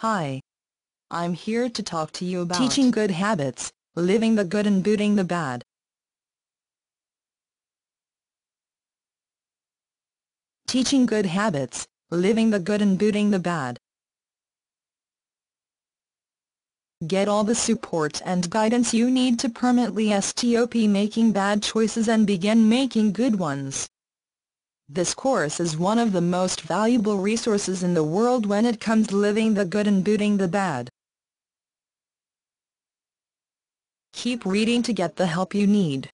Hi. I'm here to talk to you about teaching good habits, living the good and booting the bad. Teaching good habits, living the good and booting the bad. Get all the support and guidance you need to permanently stop making bad choices and begin making good ones. This course is one of the most valuable resources in the world when it comes to living the good and booting the bad. Keep reading to get the help you need.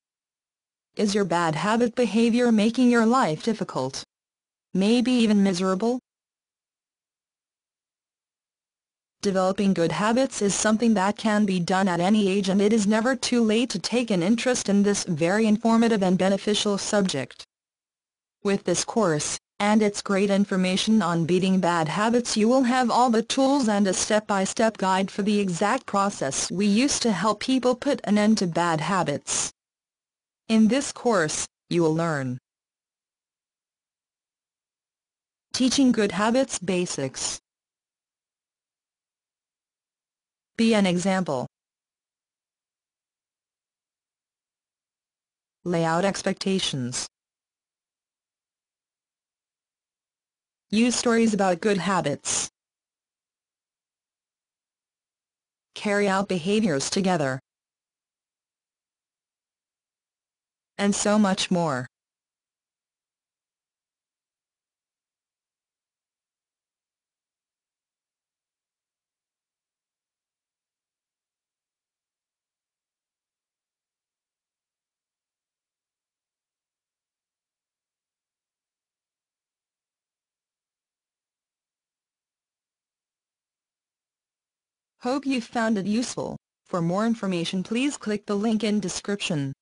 Is your bad habit behavior making your life difficult? Maybe even miserable? Developing good habits is something that can be done at any age and it is never too late to take an interest in this very informative and beneficial subject. With this course, and its great information on beating bad habits you will have all the tools and a step-by-step -step guide for the exact process we use to help people put an end to bad habits. In this course, you will learn Teaching Good Habits Basics Be an example. Lay out expectations. Use stories about good habits. Carry out behaviors together. And so much more. Hope you found it useful. For more information please click the link in description.